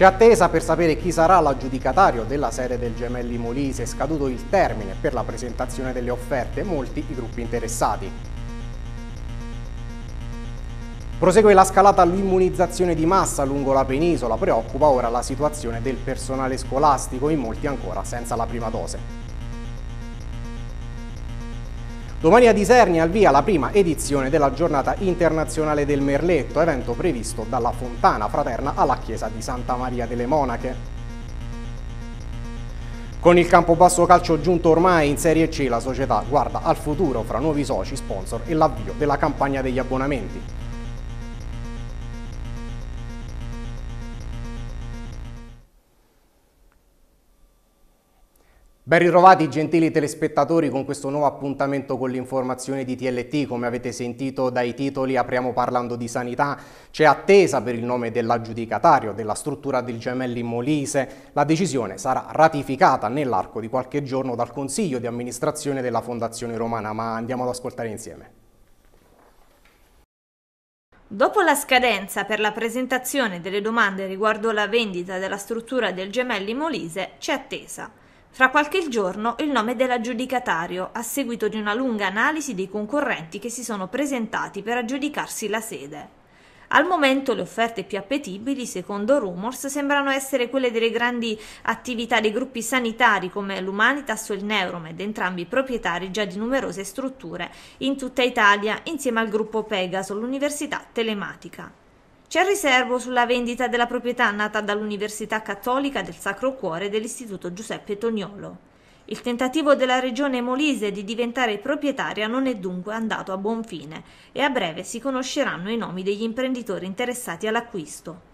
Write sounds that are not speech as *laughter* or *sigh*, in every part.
C'è attesa per sapere chi sarà l'aggiudicatario della sede del Gemelli Molise, scaduto il termine per la presentazione delle offerte, molti i gruppi interessati. Prosegue la scalata all'immunizzazione di massa lungo la penisola, preoccupa ora la situazione del personale scolastico, in molti ancora senza la prima dose. Domani a Diserni al via la prima edizione della giornata internazionale del Merletto, evento previsto dalla Fontana Fraterna alla chiesa di Santa Maria delle Monache. Con il Campobasso Calcio giunto ormai in Serie C, la società guarda al futuro fra nuovi soci, sponsor e l'avvio della campagna degli abbonamenti. Ben ritrovati gentili telespettatori con questo nuovo appuntamento con l'informazione di TLT, come avete sentito dai titoli apriamo parlando di sanità, c'è attesa per il nome dell'aggiudicatario della struttura del Gemelli Molise, la decisione sarà ratificata nell'arco di qualche giorno dal Consiglio di amministrazione della Fondazione Romana, ma andiamo ad ascoltare insieme. Dopo la scadenza per la presentazione delle domande riguardo la vendita della struttura del Gemelli Molise, c'è attesa. Fra qualche giorno il nome dell'aggiudicatario, a seguito di una lunga analisi dei concorrenti che si sono presentati per aggiudicarsi la sede. Al momento le offerte più appetibili, secondo Rumors, sembrano essere quelle delle grandi attività dei gruppi sanitari come l'Humanitas o il Neuromed, entrambi proprietari già di numerose strutture in tutta Italia, insieme al gruppo Pegaso, l'Università Telematica. C'è riservo sulla vendita della proprietà nata dall'Università Cattolica del Sacro Cuore dell'Istituto Giuseppe Toniolo. Il tentativo della regione Molise di diventare proprietaria non è dunque andato a buon fine e a breve si conosceranno i nomi degli imprenditori interessati all'acquisto.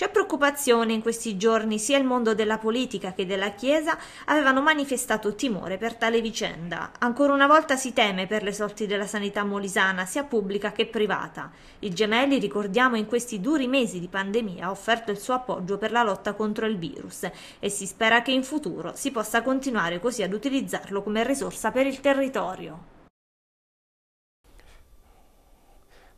C'è preoccupazione in questi giorni sia il mondo della politica che della Chiesa avevano manifestato timore per tale vicenda. Ancora una volta si teme per le sorti della sanità molisana, sia pubblica che privata. Il Gemelli, ricordiamo, in questi duri mesi di pandemia ha offerto il suo appoggio per la lotta contro il virus e si spera che in futuro si possa continuare così ad utilizzarlo come risorsa per il territorio.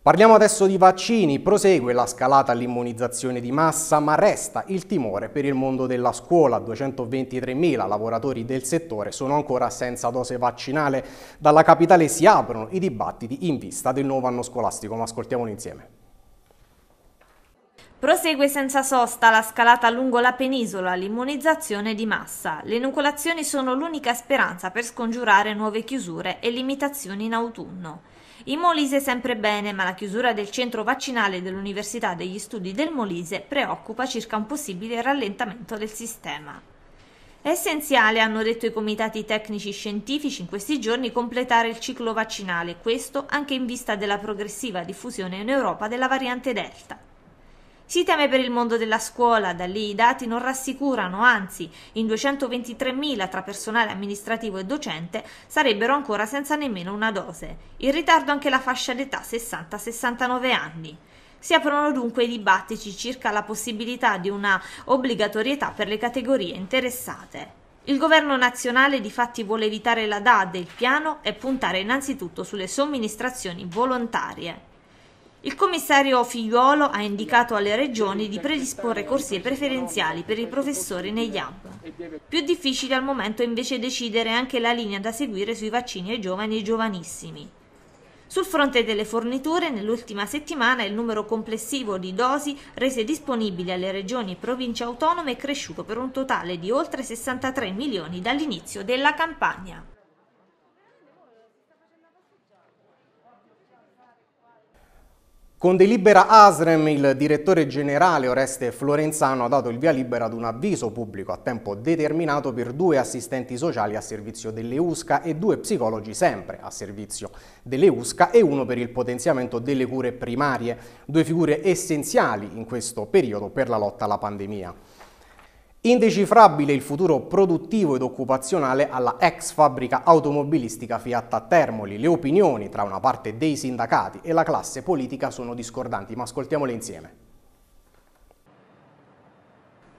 Parliamo adesso di vaccini, prosegue la scalata all'immunizzazione di massa, ma resta il timore per il mondo della scuola. 223.000 lavoratori del settore sono ancora senza dose vaccinale. Dalla capitale si aprono i dibattiti in vista del nuovo anno scolastico, ma ascoltiamolo insieme. Prosegue senza sosta la scalata lungo la penisola, l'immunizzazione di massa. Le inoculazioni sono l'unica speranza per scongiurare nuove chiusure e limitazioni in autunno. In Molise sempre bene, ma la chiusura del centro vaccinale dell'Università degli Studi del Molise preoccupa circa un possibile rallentamento del sistema. È essenziale, hanno detto i comitati tecnici scientifici in questi giorni, completare il ciclo vaccinale, questo anche in vista della progressiva diffusione in Europa della variante Delta. Si teme per il mondo della scuola, da lì i dati non rassicurano, anzi, in 223.000 tra personale amministrativo e docente sarebbero ancora senza nemmeno una dose. In ritardo anche la fascia d'età 60-69 anni. Si aprono dunque i dibattiti circa la possibilità di una obbligatorietà per le categorie interessate. Il governo nazionale di fatti vuole evitare la DAD e il piano e puntare innanzitutto sulle somministrazioni volontarie. Il commissario Figliuolo ha indicato alle regioni di predisporre corsie preferenziali per i professori negli hub. Più difficile al momento è invece decidere anche la linea da seguire sui vaccini ai giovani e giovanissimi. Sul fronte delle forniture, nell'ultima settimana il numero complessivo di dosi rese disponibili alle regioni e province autonome è cresciuto per un totale di oltre 63 milioni dall'inizio della campagna. Con delibera ASREM il direttore generale Oreste Florenzano ha dato il via libera ad un avviso pubblico a tempo determinato per due assistenti sociali a servizio delle USCA e due psicologi sempre a servizio delle USCA e uno per il potenziamento delle cure primarie, due figure essenziali in questo periodo per la lotta alla pandemia. Indecifrabile il futuro produttivo ed occupazionale alla ex fabbrica automobilistica Fiat a Termoli. Le opinioni tra una parte dei sindacati e la classe politica sono discordanti, ma ascoltiamole insieme.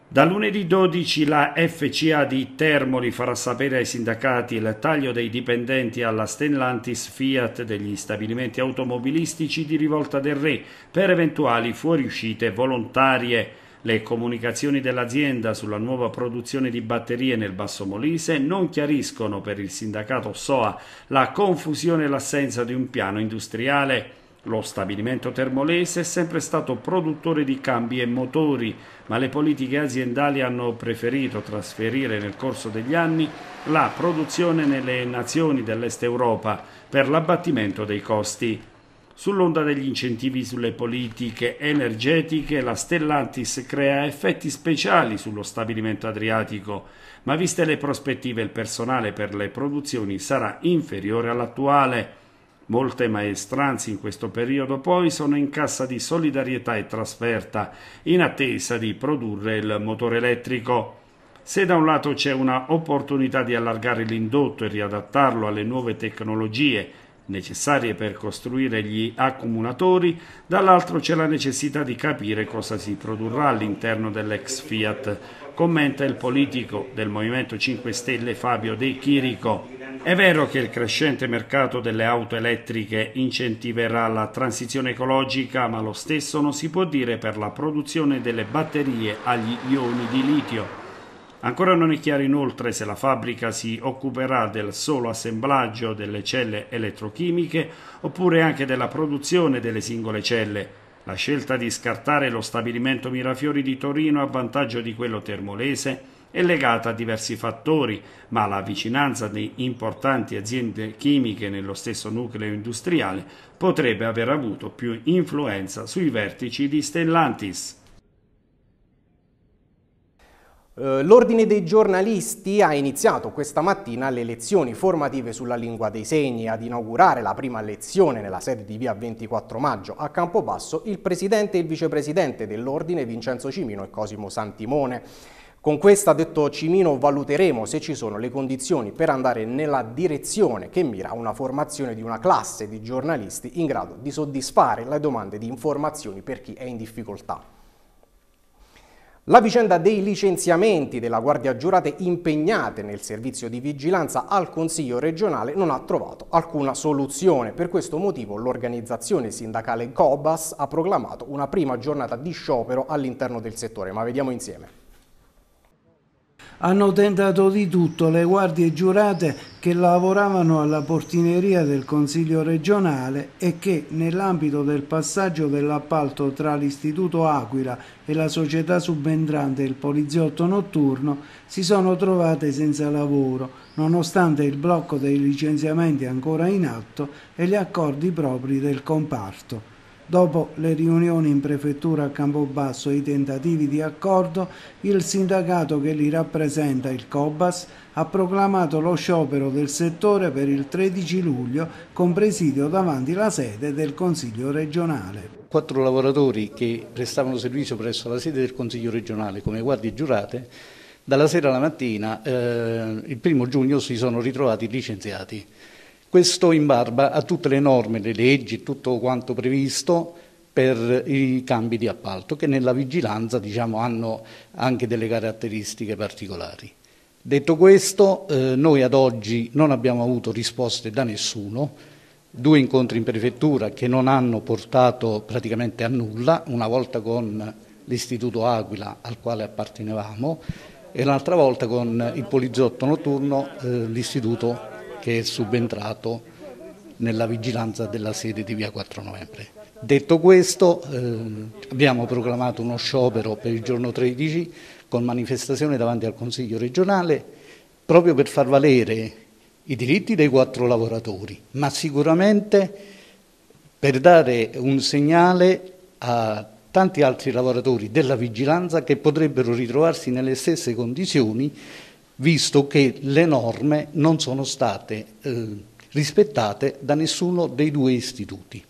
Da lunedì 12 la FCA di Termoli farà sapere ai sindacati il taglio dei dipendenti alla Stellantis Fiat degli stabilimenti automobilistici di Rivolta del Re per eventuali fuoriuscite volontarie. Le comunicazioni dell'azienda sulla nuova produzione di batterie nel Basso Molise non chiariscono per il sindacato SOA la confusione e l'assenza di un piano industriale. Lo stabilimento termolese è sempre stato produttore di cambi e motori, ma le politiche aziendali hanno preferito trasferire nel corso degli anni la produzione nelle nazioni dell'Est Europa per l'abbattimento dei costi. Sull'onda degli incentivi sulle politiche energetiche, la Stellantis crea effetti speciali sullo stabilimento adriatico, ma viste le prospettive il personale per le produzioni sarà inferiore all'attuale. Molte maestranze in questo periodo poi sono in cassa di solidarietà e trasferta, in attesa di produrre il motore elettrico. Se da un lato c'è una opportunità di allargare l'indotto e riadattarlo alle nuove tecnologie, necessarie per costruire gli accumulatori, dall'altro c'è la necessità di capire cosa si produrrà all'interno dell'ex Fiat, commenta il politico del Movimento 5 Stelle Fabio De Chirico. È vero che il crescente mercato delle auto elettriche incentiverà la transizione ecologica, ma lo stesso non si può dire per la produzione delle batterie agli ioni di litio. Ancora non è chiaro inoltre se la fabbrica si occuperà del solo assemblaggio delle celle elettrochimiche oppure anche della produzione delle singole celle. La scelta di scartare lo stabilimento Mirafiori di Torino a vantaggio di quello termolese è legata a diversi fattori, ma la vicinanza di importanti aziende chimiche nello stesso nucleo industriale potrebbe aver avuto più influenza sui vertici di Stellantis. Eh, l'Ordine dei giornalisti ha iniziato questa mattina le lezioni formative sulla lingua dei segni. Ad inaugurare la prima lezione nella sede di via 24 maggio a Campobasso il presidente e il vicepresidente dell'Ordine Vincenzo Cimino e Cosimo Santimone. Con questa, ha detto Cimino, valuteremo se ci sono le condizioni per andare nella direzione che mira a una formazione di una classe di giornalisti in grado di soddisfare le domande di informazioni per chi è in difficoltà. La vicenda dei licenziamenti della Guardia Giurate impegnate nel servizio di vigilanza al Consiglio regionale non ha trovato alcuna soluzione. Per questo motivo l'organizzazione sindacale Cobas ha proclamato una prima giornata di sciopero all'interno del settore, ma vediamo insieme hanno tentato di tutto le guardie giurate che lavoravano alla portineria del Consiglio regionale e che, nell'ambito del passaggio dell'appalto tra l'Istituto Aquila e la società subentrante il poliziotto notturno, si sono trovate senza lavoro, nonostante il blocco dei licenziamenti ancora in atto e gli accordi propri del comparto. Dopo le riunioni in prefettura a Campobasso e i tentativi di accordo, il sindacato che li rappresenta, il COBAS, ha proclamato lo sciopero del settore per il 13 luglio con presidio davanti la sede del Consiglio regionale. Quattro lavoratori che prestavano servizio presso la sede del Consiglio regionale come guardie giurate, dalla sera alla mattina, eh, il primo giugno, si sono ritrovati licenziati. Questo in barba a tutte le norme, le leggi, tutto quanto previsto per i cambi di appalto, che nella vigilanza diciamo, hanno anche delle caratteristiche particolari. Detto questo, eh, noi ad oggi non abbiamo avuto risposte da nessuno, due incontri in prefettura che non hanno portato praticamente a nulla, una volta con l'Istituto Aquila al quale appartenevamo e l'altra volta con il poliziotto notturno, eh, l'Istituto che è subentrato nella vigilanza della sede di via 4 novembre. Detto questo, eh, abbiamo proclamato uno sciopero per il giorno 13 con manifestazione davanti al Consiglio regionale proprio per far valere i diritti dei quattro lavoratori, ma sicuramente per dare un segnale a tanti altri lavoratori della vigilanza che potrebbero ritrovarsi nelle stesse condizioni visto che le norme non sono state eh, rispettate da nessuno dei due istituti.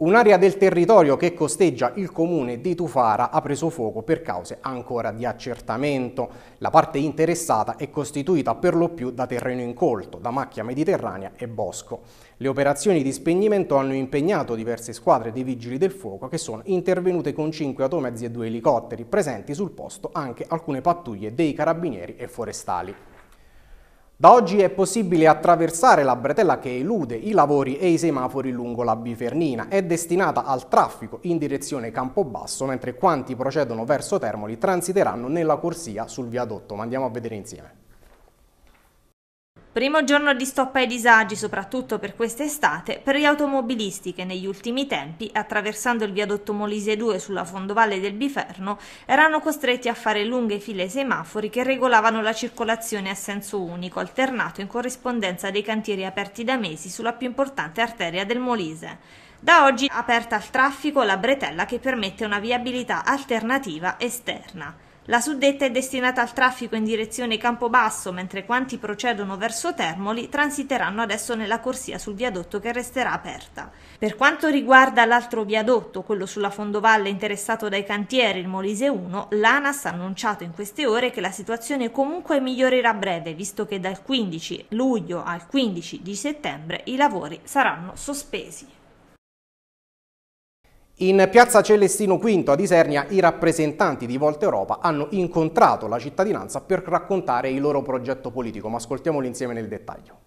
Un'area del territorio che costeggia il comune di Tufara ha preso fuoco per cause ancora di accertamento. La parte interessata è costituita per lo più da terreno incolto, da macchia mediterranea e bosco. Le operazioni di spegnimento hanno impegnato diverse squadre dei vigili del fuoco che sono intervenute con 5 automezzi e 2 elicotteri, presenti sul posto anche alcune pattuglie dei carabinieri e forestali. Da oggi è possibile attraversare la bretella che elude i lavori e i semafori lungo la Bifernina. È destinata al traffico in direzione Campobasso, mentre quanti procedono verso Termoli transiteranno nella corsia sul viadotto. Ma andiamo a vedere insieme. Primo giorno di stop ai disagi, soprattutto per quest'estate, per gli automobilisti che negli ultimi tempi, attraversando il viadotto Molise 2 sulla fondovalle del Biferno, erano costretti a fare lunghe file semafori che regolavano la circolazione a senso unico, alternato in corrispondenza dei cantieri aperti da mesi sulla più importante arteria del Molise. Da oggi aperta al traffico la bretella che permette una viabilità alternativa esterna. La suddetta è destinata al traffico in direzione Campobasso, mentre quanti procedono verso Termoli transiteranno adesso nella corsia sul viadotto che resterà aperta. Per quanto riguarda l'altro viadotto, quello sulla fondovalle interessato dai cantieri, il Molise 1, l'ANAS ha annunciato in queste ore che la situazione comunque migliorerà a breve, visto che dal 15 luglio al 15 di settembre i lavori saranno sospesi. In piazza Celestino V ad Isernia i rappresentanti di Volta Europa hanno incontrato la cittadinanza per raccontare il loro progetto politico, ma ascoltiamolo insieme nel dettaglio.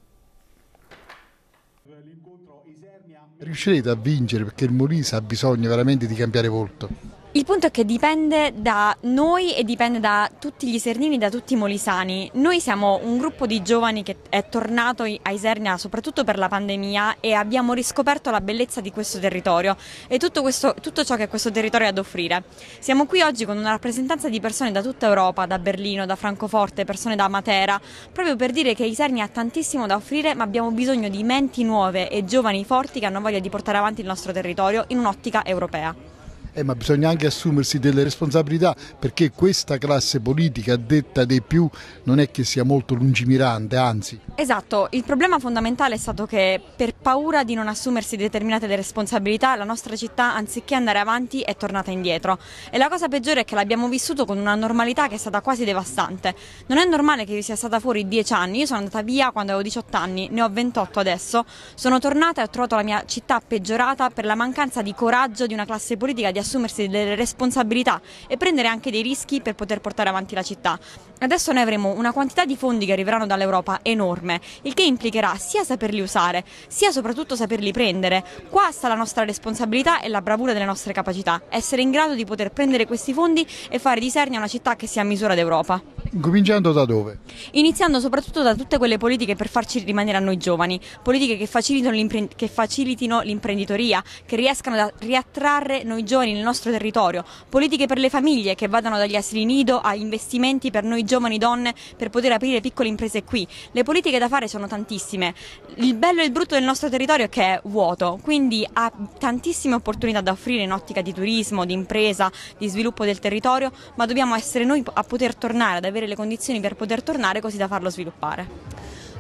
Riuscirete a vincere perché il Molise ha bisogno veramente di cambiare volto? Il punto è che dipende da noi e dipende da tutti gli isernini, da tutti i molisani. Noi siamo un gruppo di giovani che è tornato a Isernia soprattutto per la pandemia e abbiamo riscoperto la bellezza di questo territorio e tutto, questo, tutto ciò che questo territorio ha ad offrire. Siamo qui oggi con una rappresentanza di persone da tutta Europa, da Berlino, da Francoforte, persone da Matera, proprio per dire che Isernia ha tantissimo da offrire ma abbiamo bisogno di menti nuove e giovani forti che hanno voglia di portare avanti il nostro territorio in un'ottica europea eh, ma bisogna anche assumersi delle responsabilità perché questa classe politica detta dei più non è che sia molto lungimirante, anzi. Esatto, il problema fondamentale è stato che per paura di non assumersi determinate responsabilità la nostra città anziché andare avanti è tornata indietro e la cosa peggiore è che l'abbiamo vissuto con una normalità che è stata quasi devastante. Non è normale che io sia stata fuori dieci anni, io sono andata via quando avevo 18 anni, ne ho 28 adesso, sono tornata e ho trovato la mia città peggiorata per la mancanza di coraggio di una classe politica di assumersi delle responsabilità e prendere anche dei rischi per poter portare avanti la città. Adesso noi avremo una quantità di fondi che arriveranno dall'Europa enorme, il che implicherà sia saperli usare, sia soprattutto saperli prendere. Qua sta la nostra responsabilità e la bravura delle nostre capacità, essere in grado di poter prendere questi fondi e fare di Sernia una città che sia a misura d'Europa. Cominciando da dove? Iniziando soprattutto da tutte quelle politiche per farci rimanere a noi giovani, politiche che facilitino, che facilitino l'imprenditoria, che riescano a riattrarre noi giovani nel nostro territorio, politiche per le famiglie che vadano dagli asili nido a investimenti per noi giovani donne per poter aprire piccole imprese qui. Le politiche da fare sono tantissime. Il bello e il brutto del nostro territorio è che è vuoto, quindi ha tantissime opportunità da offrire in ottica di turismo, di impresa, di sviluppo del territorio, ma dobbiamo essere noi a poter tornare ad avere avere le condizioni per poter tornare così da farlo sviluppare.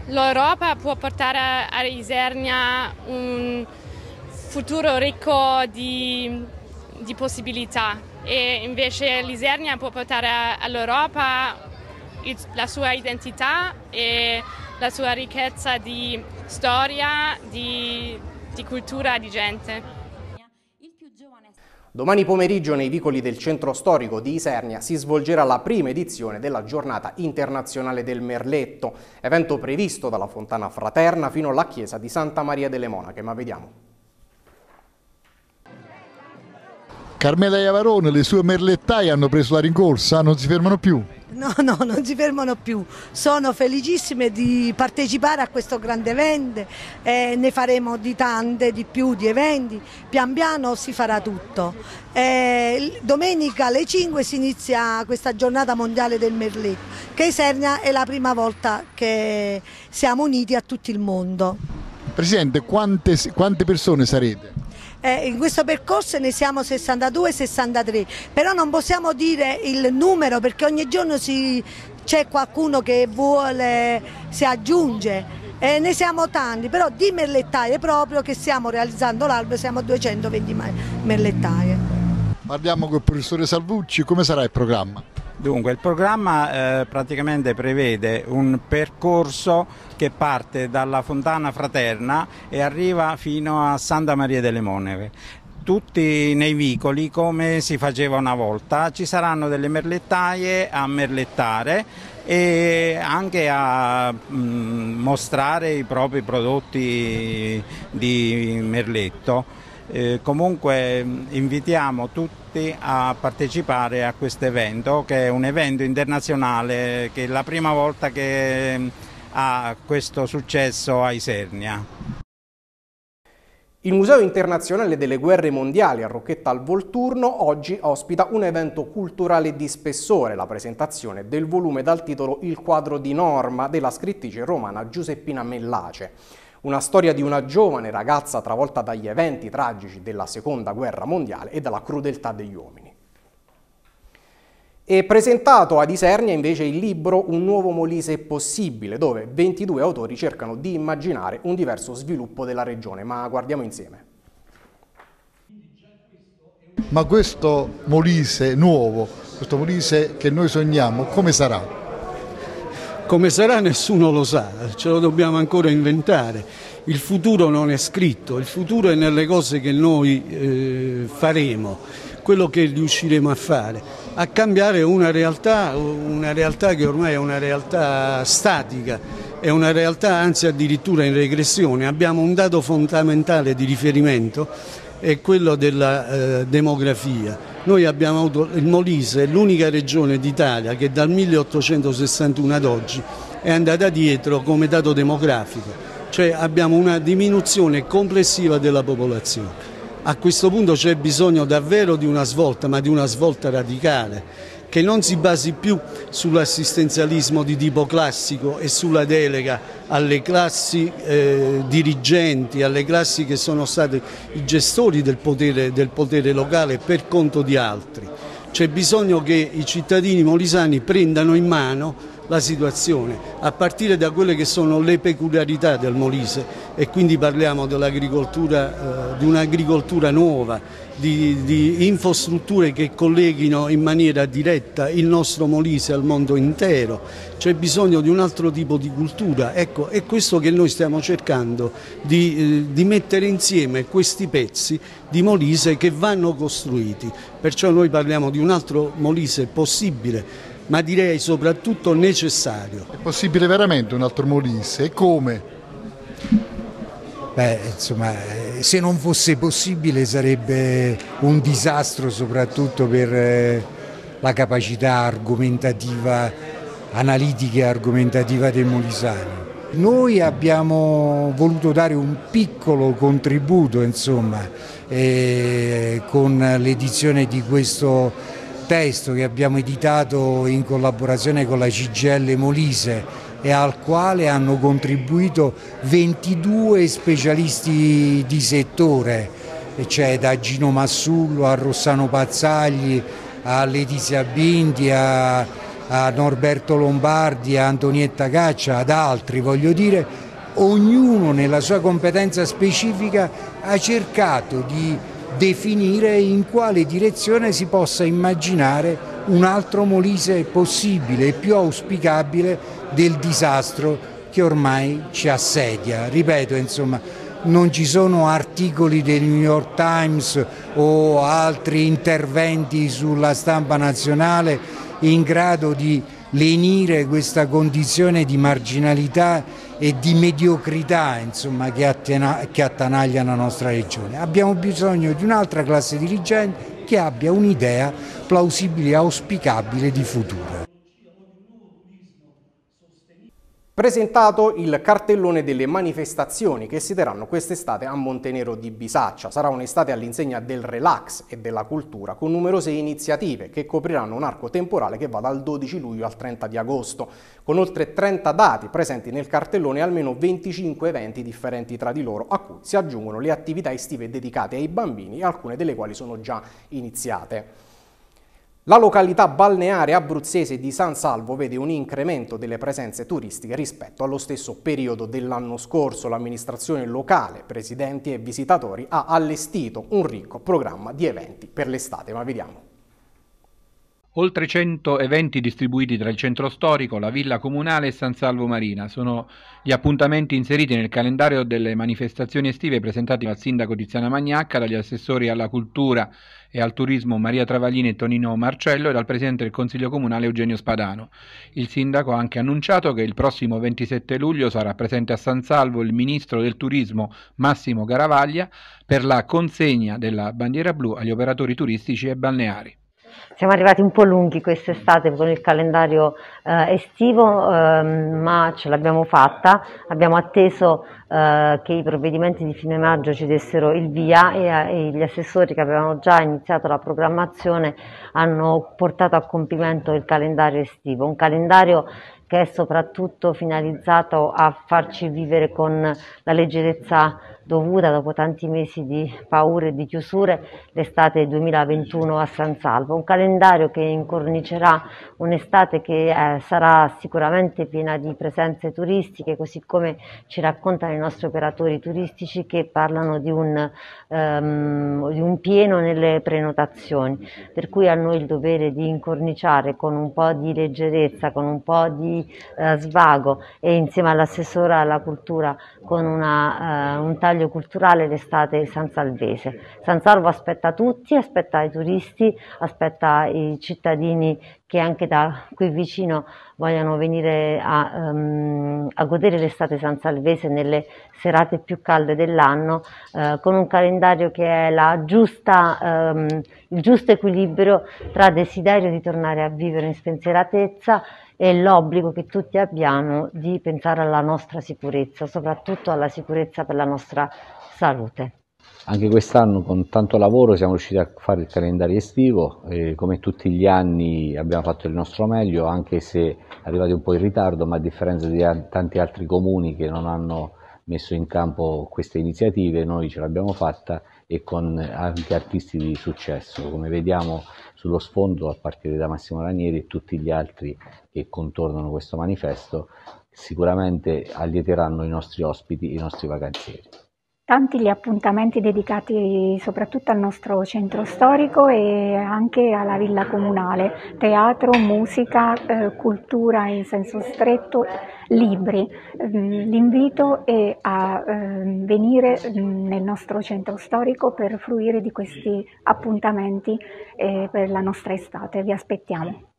L'Europa può portare a Isernia un futuro ricco di, di possibilità e invece l'Isernia può portare all'Europa la sua identità e la sua ricchezza di storia, di, di cultura, di gente. Domani pomeriggio nei vicoli del centro storico di Isernia si svolgerà la prima edizione della giornata internazionale del Merletto, evento previsto dalla Fontana Fraterna fino alla chiesa di Santa Maria delle Monache, ma vediamo. Carmela Iavarone, le sue merlettaie hanno preso la rincorsa, non si fermano più. No, *laughs* no, non si fermano più. Sono felicissime di partecipare a questo grande evento, eh, ne faremo di tante, di più di eventi, pian piano si farà tutto. Eh, domenica alle 5 si inizia questa giornata mondiale del Merletto, che Isernia è la prima volta che siamo uniti a tutto il mondo. Presidente, quante, quante persone sarete? Eh, in questo percorso ne siamo 62-63, però non possiamo dire il numero perché ogni giorno c'è qualcuno che vuole, si aggiunge. Eh, ne siamo tanti, però di merlettaie proprio che stiamo realizzando l'albero siamo a 220 merlettaie. Parliamo con il professore Salvucci, come sarà il programma? Dunque, il programma eh, praticamente prevede un percorso che parte dalla Fontana Fraterna e arriva fino a Santa Maria delle Monache. tutti nei vicoli come si faceva una volta. Ci saranno delle merlettaie a merlettare e anche a mm, mostrare i propri prodotti di merletto. Eh, comunque mm, invitiamo tutti a partecipare a questo evento che è un evento internazionale che è la prima volta che mm, ha questo successo a Isernia. Il Museo Internazionale delle Guerre Mondiali a Rocchetta al Volturno oggi ospita un evento culturale di spessore, la presentazione del volume dal titolo Il quadro di Norma della scrittrice romana Giuseppina Mellace. Una storia di una giovane ragazza travolta dagli eventi tragici della Seconda Guerra Mondiale e dalla crudeltà degli uomini. È presentato ad Isernia invece il libro Un nuovo Molise possibile, dove 22 autori cercano di immaginare un diverso sviluppo della regione, ma guardiamo insieme. Ma questo Molise nuovo, questo Molise che noi sogniamo, come sarà? Come sarà nessuno lo sa, ce lo dobbiamo ancora inventare. Il futuro non è scritto, il futuro è nelle cose che noi eh, faremo, quello che riusciremo a fare a cambiare una realtà, una realtà che ormai è una realtà statica, è una realtà anzi addirittura in regressione. Abbiamo un dato fondamentale di riferimento, è quello della eh, demografia. Noi abbiamo avuto il Molise, l'unica regione d'Italia che dal 1861 ad oggi è andata dietro come dato demografico, cioè abbiamo una diminuzione complessiva della popolazione. A questo punto c'è bisogno davvero di una svolta, ma di una svolta radicale, che non si basi più sull'assistenzialismo di tipo classico e sulla delega alle classi eh, dirigenti, alle classi che sono state i gestori del potere, del potere locale per conto di altri. C'è bisogno che i cittadini molisani prendano in mano la situazione, a partire da quelle che sono le peculiarità del Molise e quindi parliamo dell'agricoltura, eh, di un'agricoltura nuova, di, di, infrastrutture che colleghino in maniera diretta il nostro Molise al mondo intero, c'è bisogno di un altro tipo di cultura, ecco, è questo che noi stiamo cercando di, eh, di mettere insieme questi pezzi di Molise che vanno costruiti, perciò noi parliamo di un altro Molise possibile, ma direi soprattutto necessario. È possibile veramente un altro Molise? E come? Beh, insomma, se non fosse possibile sarebbe un disastro soprattutto per eh, la capacità argomentativa, analitica e argomentativa dei molisani. Noi abbiamo voluto dare un piccolo contributo insomma, eh, con l'edizione di questo testo che abbiamo editato in collaborazione con la CGL Molise e al quale hanno contribuito 22 specialisti di settore, cioè da Gino Massullo a Rossano Pazzagli, a Letizia Bindi, a, a Norberto Lombardi, a Antonietta Caccia, ad altri, voglio dire, ognuno nella sua competenza specifica ha cercato di definire in quale direzione si possa immaginare un altro Molise possibile e più auspicabile del disastro che ormai ci assedia. Ripeto, insomma, non ci sono articoli del New York Times o altri interventi sulla stampa nazionale in grado di lenire questa condizione di marginalità e di mediocrità insomma, che, attena, che attanaglia la nostra regione. Abbiamo bisogno di un'altra classe dirigente che abbia un'idea plausibile e auspicabile di futuro. Presentato il cartellone delle manifestazioni che si terranno quest'estate a Montenero di Bisaccia. Sarà un'estate all'insegna del relax e della cultura con numerose iniziative che copriranno un arco temporale che va dal 12 luglio al 30 di agosto. Con oltre 30 dati presenti nel cartellone e almeno 25 eventi differenti tra di loro a cui si aggiungono le attività estive dedicate ai bambini, alcune delle quali sono già iniziate. La località balneare abruzzese di San Salvo vede un incremento delle presenze turistiche rispetto allo stesso periodo dell'anno scorso. L'amministrazione locale, presidenti e visitatori ha allestito un ricco programma di eventi per l'estate, ma vediamo. Oltre 100 eventi distribuiti tra il centro storico, la villa comunale e San Salvo Marina sono gli appuntamenti inseriti nel calendario delle manifestazioni estive presentati dal sindaco Tiziana Magnacca, dagli assessori alla cultura e al turismo Maria Travaglini e Tonino Marcello e dal presidente del Consiglio Comunale Eugenio Spadano. Il sindaco ha anche annunciato che il prossimo 27 luglio sarà presente a San Salvo il ministro del turismo Massimo Garavaglia per la consegna della bandiera blu agli operatori turistici e balneari. Siamo arrivati un po' lunghi quest'estate con il calendario eh, estivo, ehm, ma ce l'abbiamo fatta. Abbiamo atteso eh, che i provvedimenti di fine maggio ci dessero il via e, eh, e, gli assessori che avevano già iniziato la programmazione hanno portato a compimento il calendario estivo. Un calendario che è soprattutto finalizzato a farci vivere con la leggerezza dovuta dopo tanti mesi di paure e di chiusure l'estate 2021 a San Salvo, un calendario che incornicerà un'estate che eh, sarà sicuramente piena di presenze turistiche, così come ci raccontano i nostri operatori turistici che parlano di un, um, di un pieno nelle prenotazioni, per cui a noi il dovere di incorniciare con un po' di leggerezza, con un po' di uh, svago e insieme all'assessora alla cultura con una, uh, un taglio taglio culturale l'estate sansalvese. San Salvo aspetta tutti, aspetta i turisti, aspetta i cittadini che anche da qui vicino vogliono venire a, um, a godere l'estate sansalvese nelle serate più calde dell'anno, uh, con un calendario che è giusta, um, il giusto equilibrio tra desiderio di tornare a vivere in spensieratezza e l'obbligo che tutti abbiamo di pensare alla nostra sicurezza, soprattutto alla sicurezza per la nostra salute. Anche quest'anno con tanto lavoro siamo riusciti a fare il calendario estivo, e come tutti gli anni abbiamo fatto il nostro meglio, anche se arrivati un po' in ritardo, ma a differenza di tanti altri comuni che non hanno messo in campo queste iniziative, noi ce l'abbiamo fatta e con anche artisti di successo, come vediamo sullo sfondo a partire da Massimo Ranieri e tutti gli altri che contornano questo manifesto, sicuramente allieteranno i nostri ospiti, i nostri vacanzieri. Tanti gli appuntamenti dedicati soprattutto al nostro centro storico e anche alla villa comunale, teatro, musica, eh, cultura in senso stretto, libri. Mm, l'invito è a eh, venire mm, nel nostro centro storico per fruire di questi appuntamenti eh, per la nostra estate. Vi aspettiamo.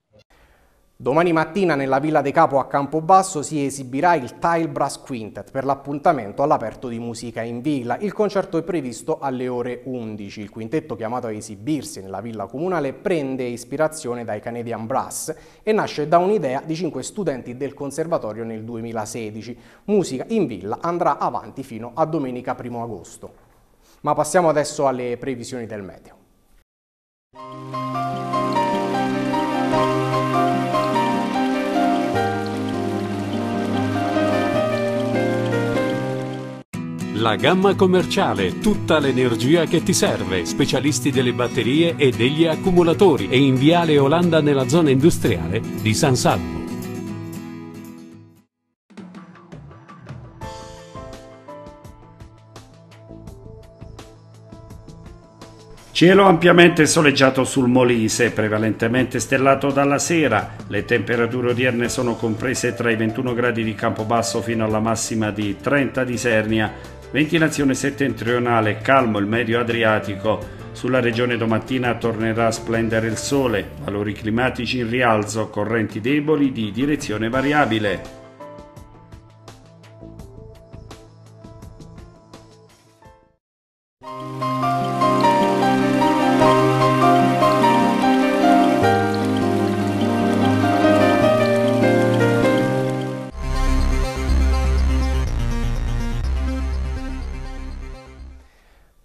Domani mattina nella Villa De Capo a Campobasso si esibirà il Tile Brass Quintet per l'appuntamento all'aperto di musica in villa. Il concerto è previsto alle ore 11. Il quintetto chiamato a esibirsi nella villa comunale prende ispirazione dai Canadian Brass e nasce da un'idea di cinque studenti del conservatorio nel 2016. Musica in villa andrà avanti fino a domenica 1 agosto. Ma passiamo adesso alle previsioni del meteo. La gamma commerciale, tutta l'energia che ti serve, specialisti delle batterie e degli accumulatori e in Viale Olanda nella zona industriale di San Salvo. Cielo ampiamente soleggiato sul Molise, prevalentemente stellato dalla sera. Le temperature odierne sono comprese tra i 21 gradi di Campobasso fino alla massima di 30 di Sernia Ventilazione settentrionale, calmo il medio Adriatico. Sulla regione domattina tornerà a splendere il sole, valori climatici in rialzo, correnti deboli di direzione variabile.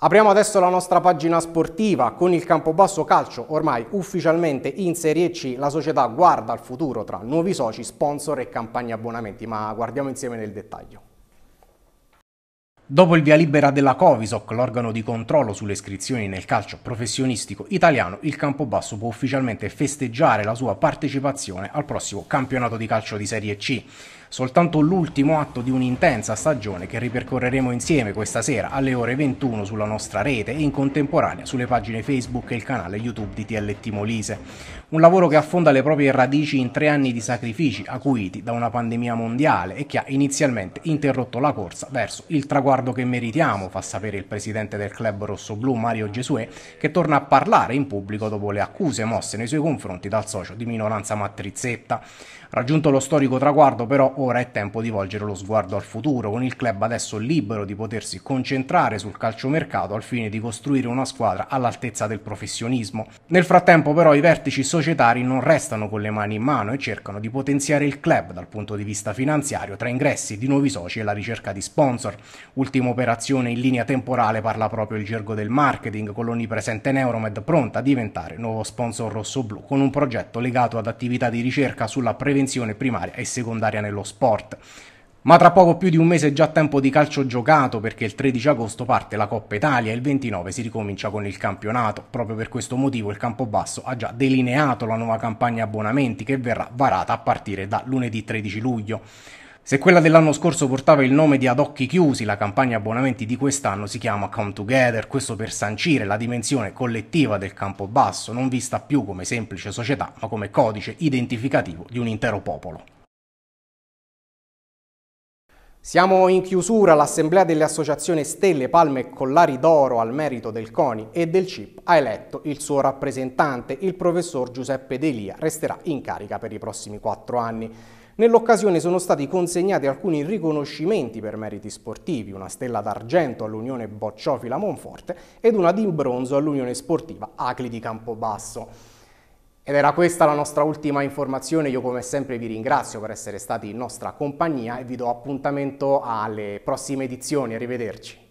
Apriamo adesso la nostra pagina sportiva con il Campobasso Calcio, ormai ufficialmente in Serie C, la società guarda al futuro tra nuovi soci, sponsor e campagne abbonamenti, ma guardiamo insieme nel dettaglio. Dopo il via libera della Covisoc, l'organo di controllo sulle iscrizioni nel calcio professionistico italiano, il Campobasso può ufficialmente festeggiare la sua partecipazione al prossimo campionato di calcio di Serie C. soltanto l'ultimo atto di un'intensa stagione che ripercorreremo insieme questa sera alle ore 21 sulla nostra rete e in contemporanea sulle pagine Facebook e il canale YouTube di TLT Molise. Un lavoro che affonda le proprie radici in tre anni di sacrifici acuiti da una pandemia mondiale e che ha inizialmente interrotto la corsa verso il traguardo che meritiamo, fa sapere il presidente del club rossoblu Mario Gesuè, che torna a parlare in pubblico dopo le accuse mosse nei suoi confronti dal socio di minoranza Matrizzetta. Raggiunto lo storico traguardo però ora è tempo di volgere lo sguardo al futuro, con il club adesso libero di potersi concentrare sul calciomercato al fine di costruire una squadra all'altezza del professionismo. Nel frattempo però i vertici societari non restano con le mani in mano e cercano di potenziare il club dal punto di vista finanziario tra ingressi di nuovi soci e la ricerca di sponsor. Ultima operazione in linea temporale parla proprio il gergo del marketing con l'onnipresente Neuromed pronta a diventare nuovo sponsor rosso-blu con un progetto legato ad attività di ricerca sulla prevenzione prevenzione primaria e secondaria nello sport. Ma tra poco più di un mese è già tempo di calcio giocato perché il 13 agosto parte la Coppa Italia e il 29 si ricomincia con il campionato. Proprio per questo motivo il Campobasso ha già delineato la nuova campagna abbonamenti che verrà varata a partire da lunedì 13 luglio. Se quella dell'anno scorso portava il nome di Ad occhi chiusi, la campagna abbonamenti di quest'anno si chiama Come Together, questo per sancire la dimensione collettiva del campo basso, non vista più come semplice società, ma come codice identificativo di un intero popolo. Siamo in chiusura, l'Assemblea delle associazioni Stelle, Palme e Collari d'Oro al merito del CONI e del CIP ha eletto il suo rappresentante, il professor Giuseppe Delia, resterà in carica per i prossimi quattro anni. Nell'occasione sono stati consegnati alcuni riconoscimenti per meriti sportivi, una stella d'argento all'Unione Bocciofila Monforte ed una di bronzo all'Unione Sportiva Acli di Campobasso. Ed era questa la nostra ultima informazione, io come sempre vi ringrazio per essere stati in nostra compagnia e vi do appuntamento alle prossime edizioni, arrivederci.